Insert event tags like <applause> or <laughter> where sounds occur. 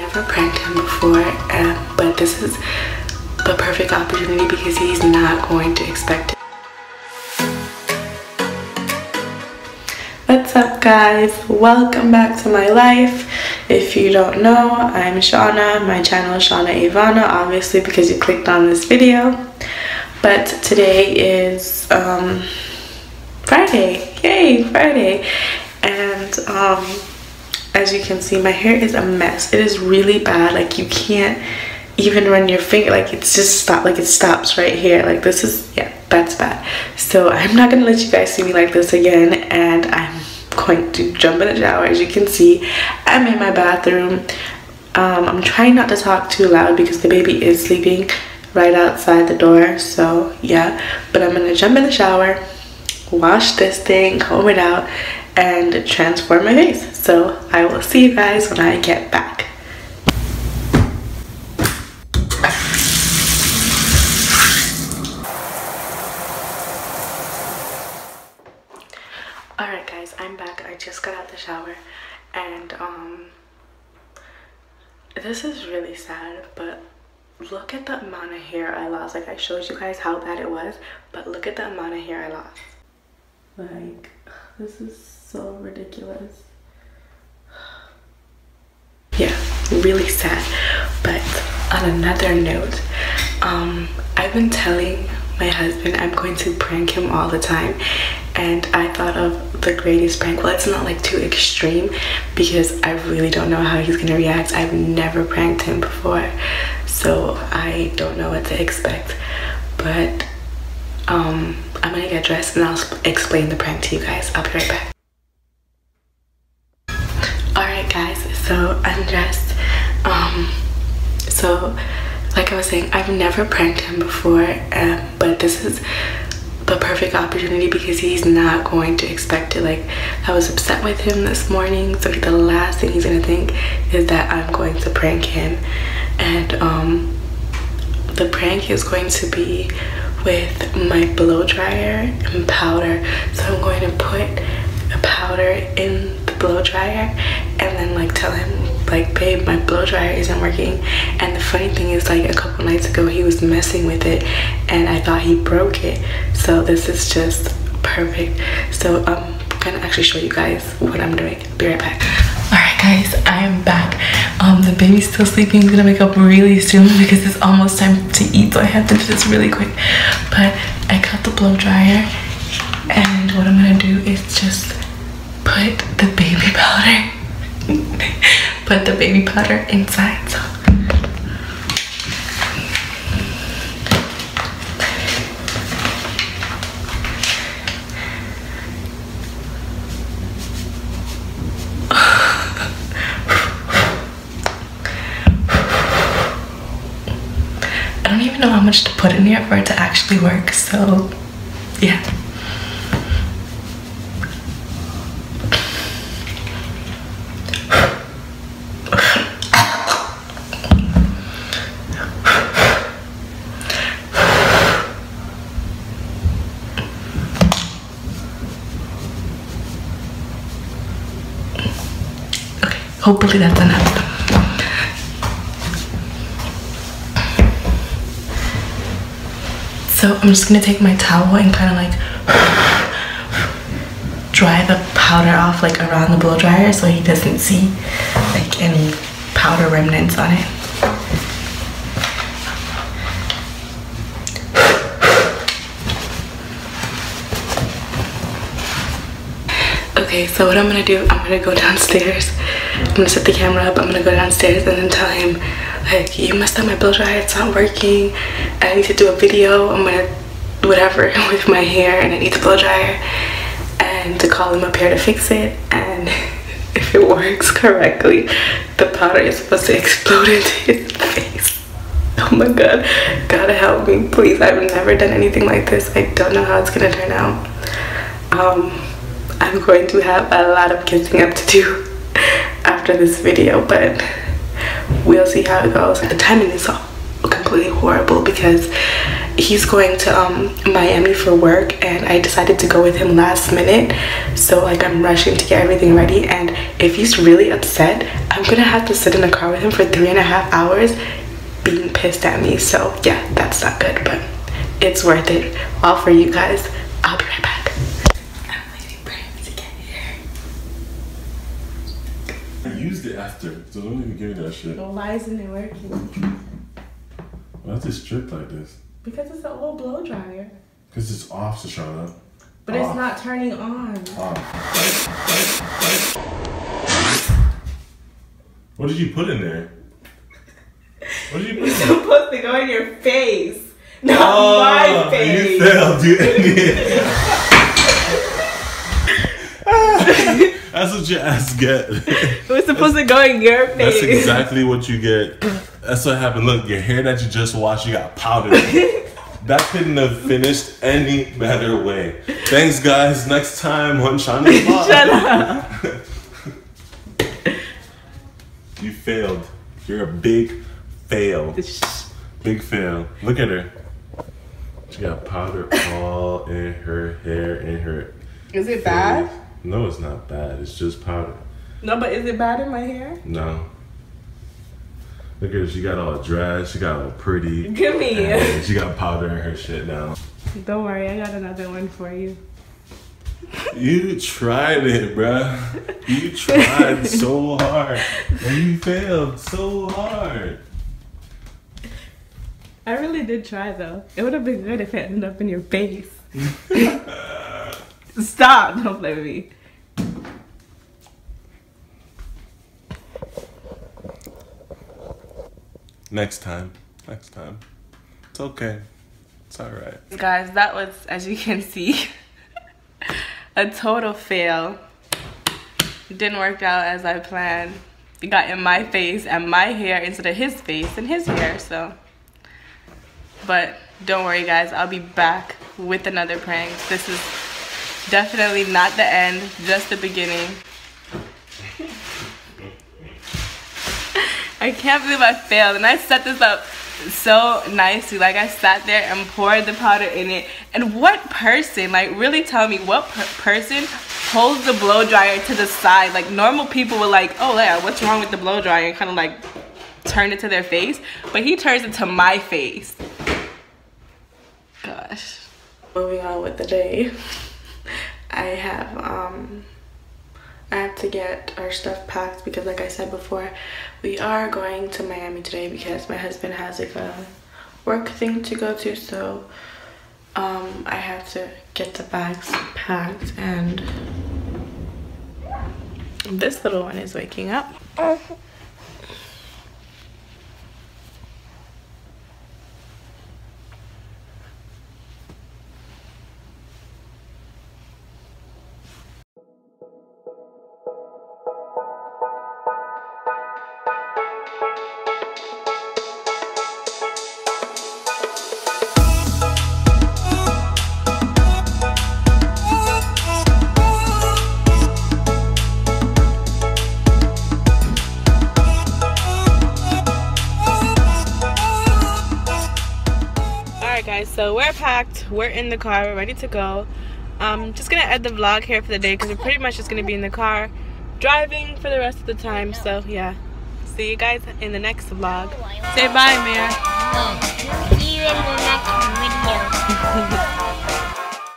never pranked him before, but this is the perfect opportunity because he's not going to expect it. What's up guys? Welcome back to my life. If you don't know, I'm Shauna. My channel is Shauna Ivana, obviously because you clicked on this video. But today is um, Friday. Yay, Friday. And um, as you can see, my hair is a mess. It is really bad. Like you can't even run your finger. Like it's just stop. Like it stops right here. Like this is, yeah, that's bad. So I'm not to let you guys see me like this again. And I'm going to jump in the shower. As you can see, I'm in my bathroom. Um, I'm trying not to talk too loud because the baby is sleeping right outside the door. So yeah, but I'm to jump in the shower, wash this thing, comb it out, and transform my face. So I will see you guys when I get back. Alright guys, I'm back. I just got out the shower and um this is really sad, but look at the amount of hair I lost. Like I showed you guys how bad it was, but look at the amount of hair I lost. Like this is so ridiculous. Yeah, really sad. But on another note, um, I've been telling my husband I'm going to prank him all the time and I thought of the greatest prank. Well, it's not like too extreme because I really don't know how he's gonna react. I've never pranked him before, so I don't know what to expect. But um, I'm gonna get dressed and I'll explain the prank to you guys. I'll be right back. Alright guys, so I'm dressed. Um, so like I was saying, I've never pranked him before, um, but this is the perfect opportunity because he's not going to expect it. Like I was upset with him this morning, so the last thing he's gonna think is that I'm going to prank him. And um, the prank is going to be with my blow dryer and powder. So I'm going to put a powder in the blow dryer and then like tell him like babe my blow dryer isn't working. And the funny thing is like a couple nights ago he was messing with it and I thought he broke it. So this is just perfect. So um, I'm gonna actually show you guys what I'm doing. Be right back guys I am back. Um the baby's still sleeping. He's gonna wake up really soon because it's almost time to eat so I have to do this really quick. But I got the blow dryer and what I'm gonna do is just put the baby powder <laughs> put the baby powder inside so much to put in here for it to actually work so yeah Okay, hopefully that's enough. So I'm just gonna take my towel and kind of like dry the powder off like around the blow dryer so he doesn't see like any powder remnants on it. Okay, so what I'm gonna do, I'm gonna go downstairs. I'm gonna set the camera up, I'm gonna go downstairs and then tell him, like, you messed up my blow dryer, it's not working. I need to do a video, I'm gonna, whatever, <laughs> with my hair and I need the blow dryer. And to call him up here to fix it. And <laughs> if it works correctly, the powder is supposed to explode <laughs> into his face. Oh my god, gotta help me, please. I've never done anything like this. I don't know how it's gonna turn out. Um, I'm going to have a lot of kissing up to do after this video, but we'll see how it goes. The timing is completely horrible because he's going to um, Miami for work and I decided to go with him last minute. So like I'm rushing to get everything ready and if he's really upset I'm gonna have to sit in the car with him for three and a half hours being pissed at me. So yeah that's not good but it's worth it. All for you guys. I'll be right back I'm waiting for him to get here I used it after so don't even give me that shit well why isn't it working why is it stripped like this because it's an old blow dryer. Because it's off, Sushannah. But off. it's not turning on. Off. What did you put in there? What did you put? It's supposed to go in <laughs> your face, not oh, my face. You failed, you <laughs> idiot. <laughs> That's what your ass get. It was supposed that's, to go in your face. That's exactly what you get. That's what happened. Look, your hair that you just washed, you got powder. <laughs> that couldn't have finished any better way. Thanks, guys. Next time on Shonda's <laughs> Shut up. you failed. You're a big fail. <laughs> Big fail. Look at her. She got powder all in her hair, in her. Is it face. bad? No, it's not bad. It's just powder. No, but is it bad in my hair? No. Look at her, she got all dressed, she got all pretty. Give me. She got powder in her shit now. Don't worry, I got another one for you. You tried it, bruh. You tried so hard. And you failed so hard. I really did try though. It would have been good if it ended up in your face. <laughs> Stop, don't play with me. Next time. Next time. It's okay. It's alright. Guys, that was, as you can see, <laughs> a total fail. It didn't work out as I planned. It got in my face and my hair instead of his face and his hair, so. But don't worry guys, I'll be back with another prank. This is definitely not the end, just the beginning. I can't believe I failed. And I set this up so nicely. Like I sat there and poured the powder in it. And what person, like really tell me what per person holds the blow dryer to the side? Like normal people were like, oh yeah, what's wrong with the blow dryer? And kind of like turn it to their face. But he turns it to my face. Gosh. Moving on with the day. I have um I have to get our stuff packed because like I said before, we are going to Miami today because my husband has like a work thing to go to. So um, I have to get the bags packed and this little one is waking up. <laughs> so we're packed. We're in the car. We're ready to go. I'm just gonna end the vlog here for the day because we're pretty much just gonna be in the car driving for the rest of the time. So yeah. See you guys in the next vlog. Say bye Mir. see you in the next video <laughs>